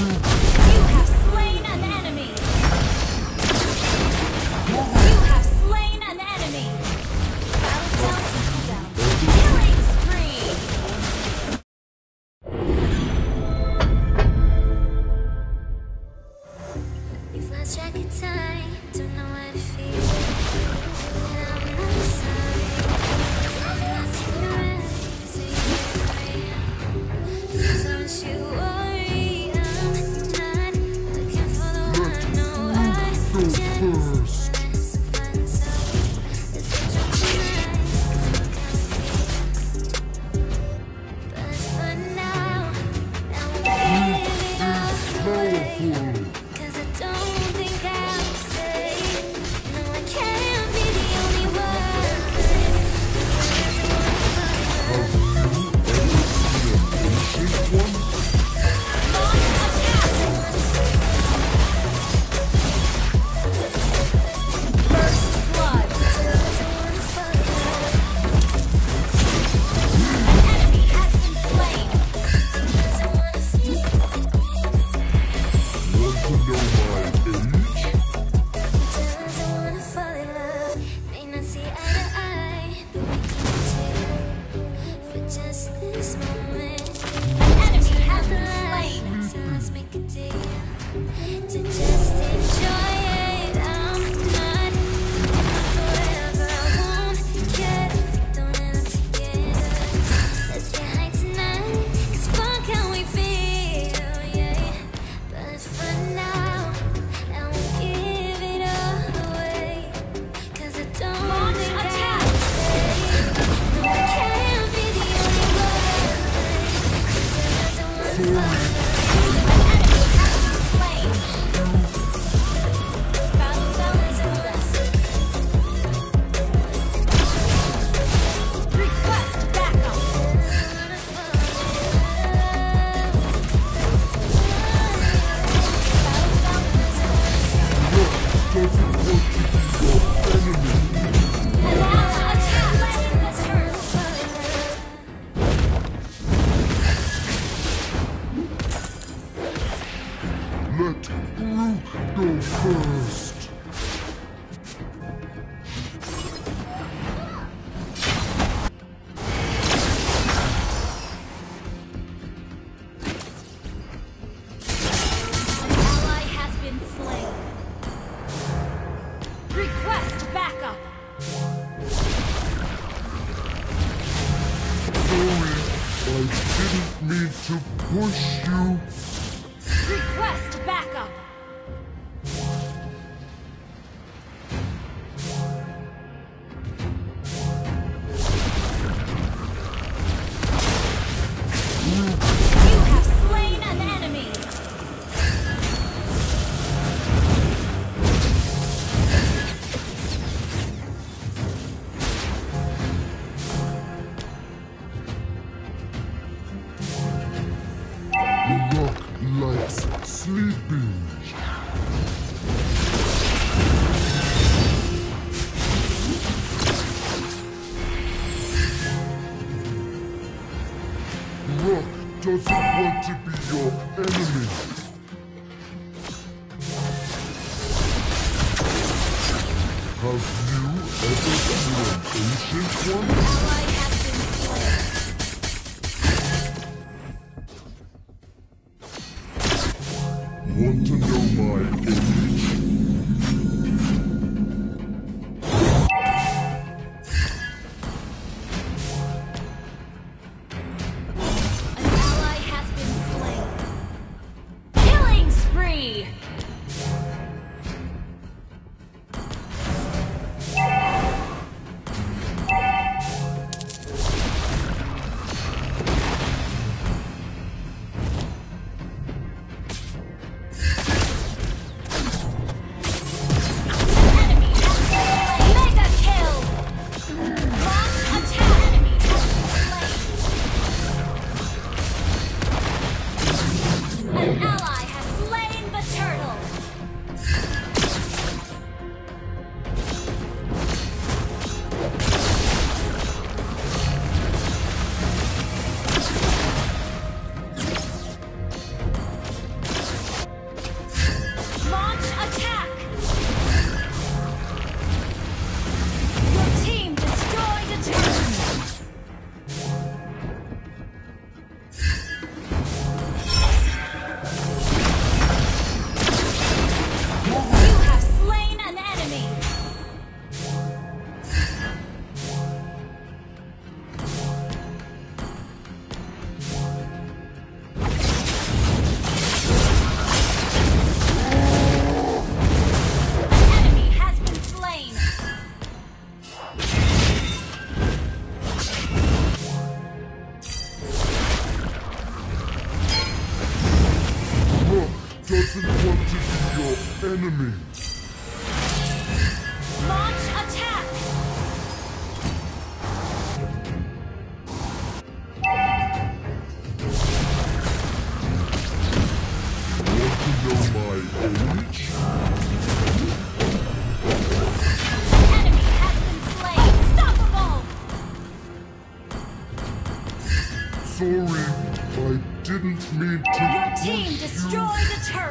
Ooh. Request backup! Sorry, I didn't mean to push you. Request backup! sleeping. Grock doesn't want to be your enemy. Have you ever seen an ancient one? more.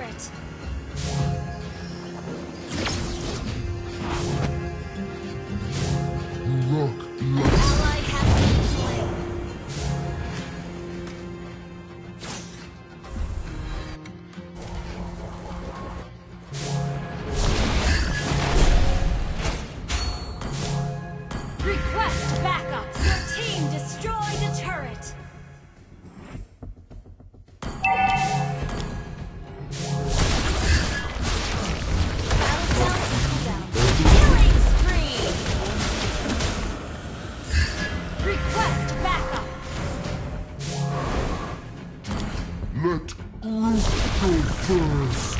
it! Let Grock go first.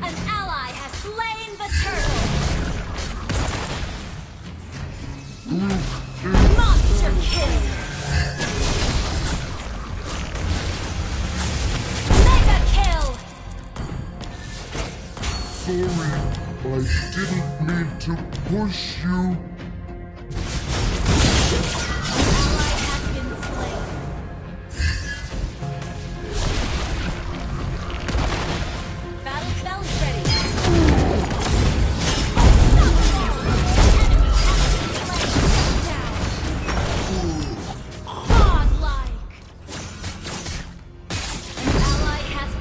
An ally has slain the turtle. Monster kill. Mega kill. Sorry, I didn't mean to push you.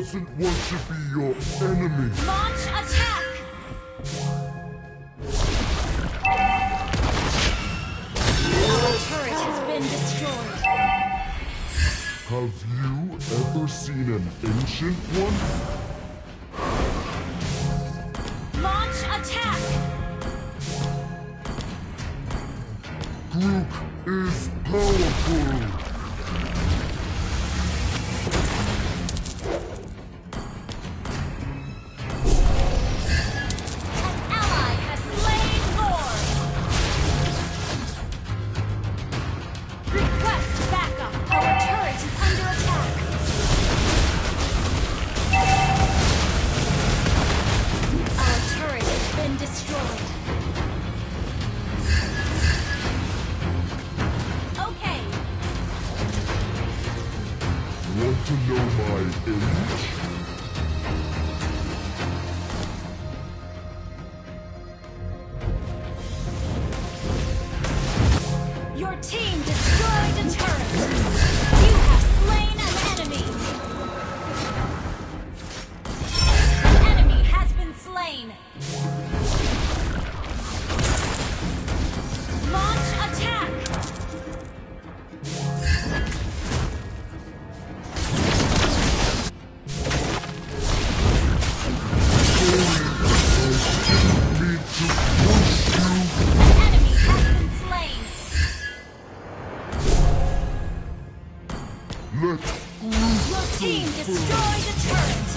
doesn't want to be your enemy. Launch attack! Our turret has been destroyed. Have you ever seen an ancient one? Launch attack! Grock is powerful! Destroy the turret!